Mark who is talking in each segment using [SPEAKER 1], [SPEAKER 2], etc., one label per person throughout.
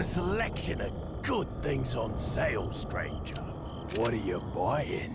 [SPEAKER 1] A selection of good things on sale, stranger. What are you buying?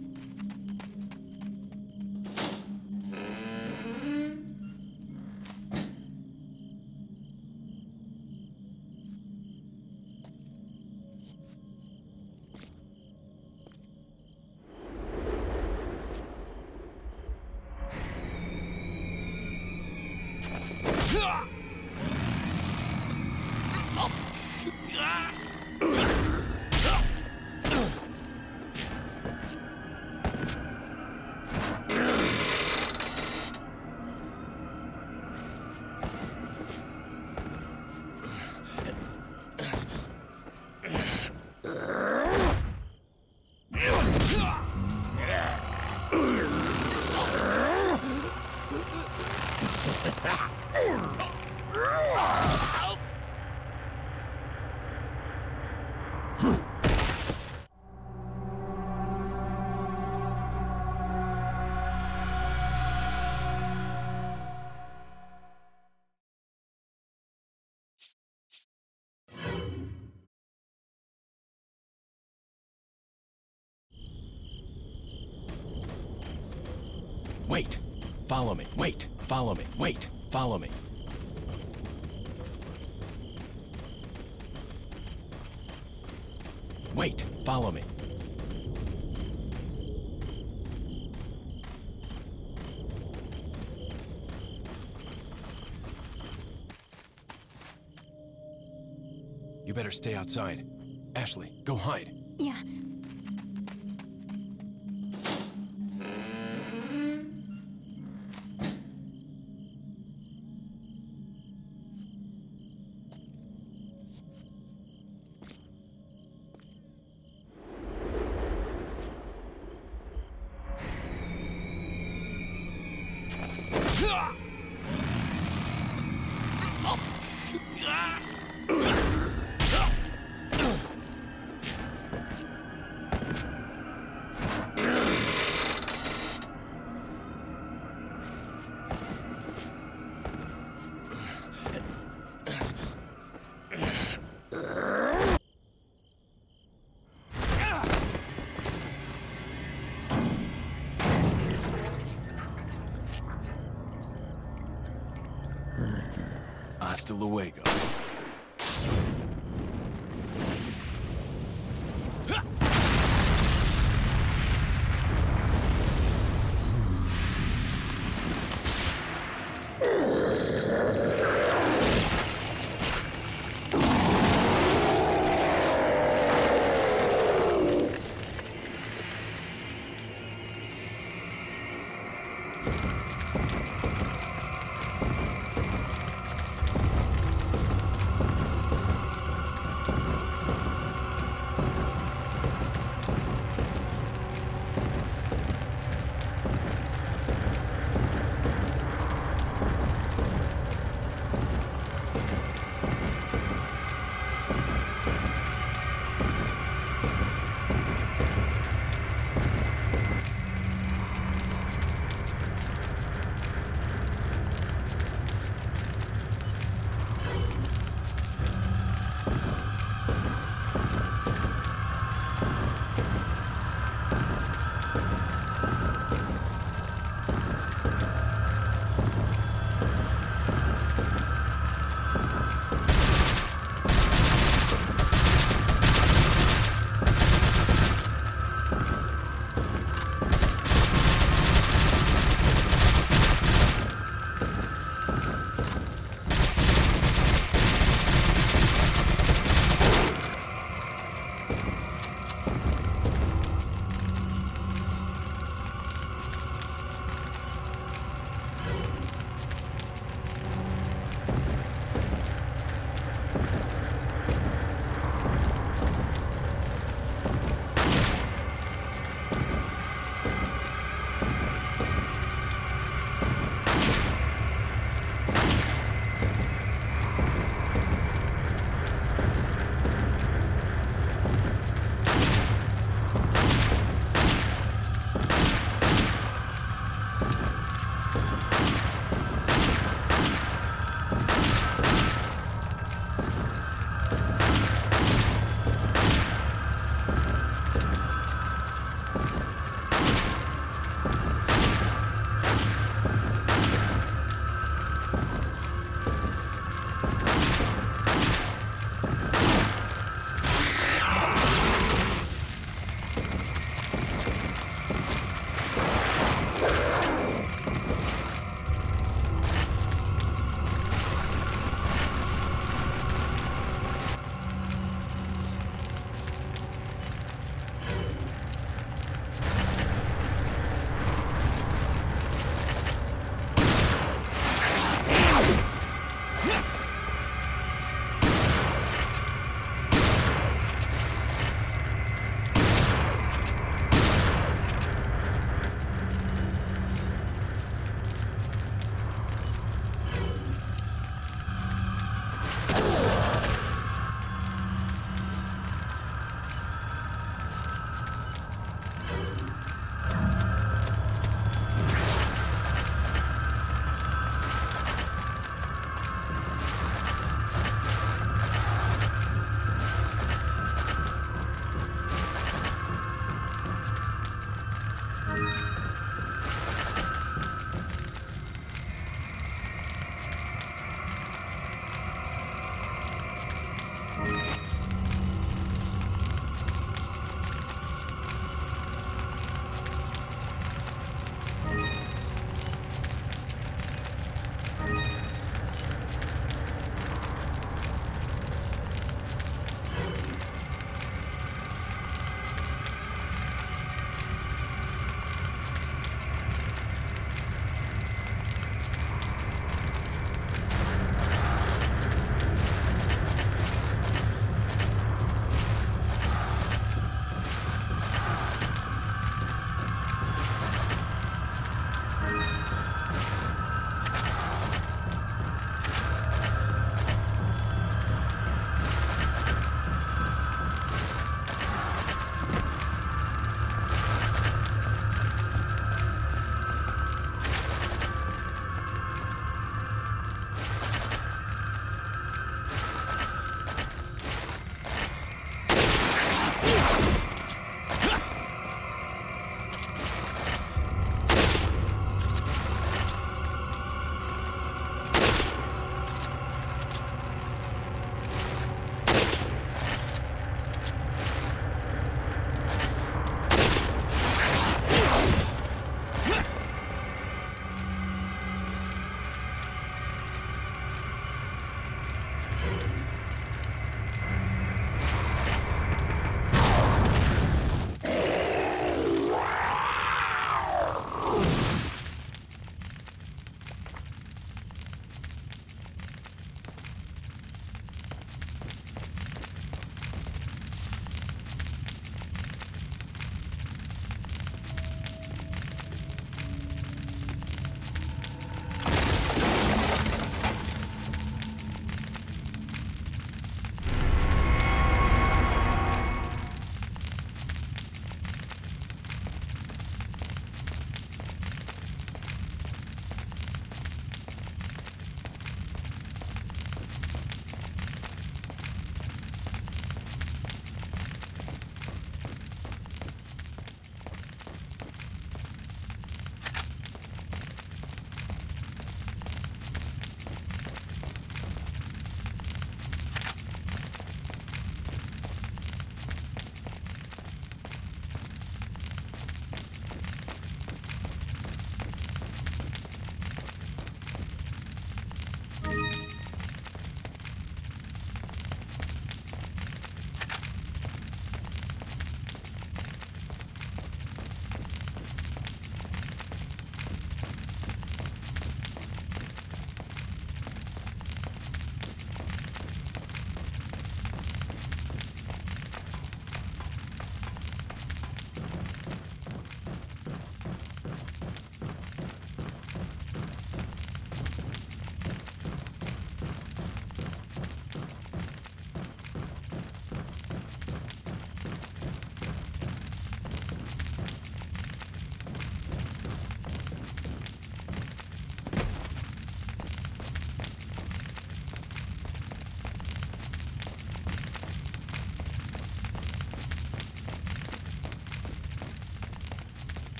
[SPEAKER 2] Wait! Follow me. Wait! Follow me. Wait! Follow me. Wait! Follow me. You better stay outside. Ashley, go hide.
[SPEAKER 3] Yeah. Ugh!
[SPEAKER 2] Hasta luego.